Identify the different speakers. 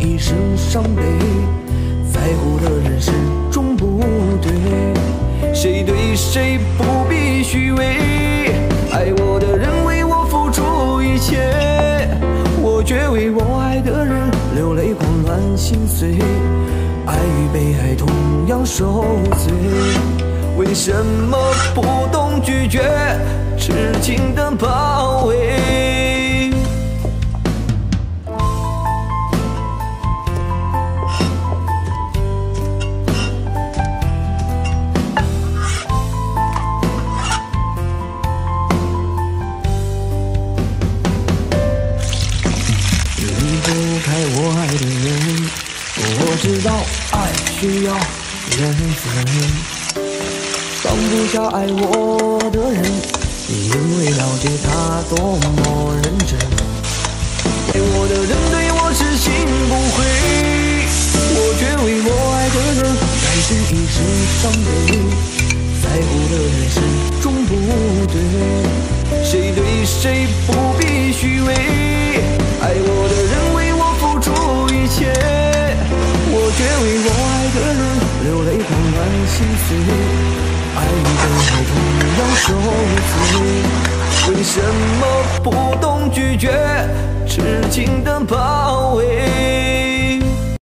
Speaker 1: 一生伤悲。在乎的人始终不对，谁对谁不必虚伪。爱我的人为我付出一切，我却为我爱的人流泪狂乱心碎。爱与被爱同样受罪，为什么不懂拒绝痴情的包围？离不开我爱的人，我知道爱需要缘分，放不下爱我的人，因为了解他多么认真。爱我的人对我痴心不悔，我却为我爱的人改变一生伤悲。在乎的人始终不对，谁对谁不必虚伪。心碎。爱与被爱同样受罪，为什么不懂拒绝痴情的包？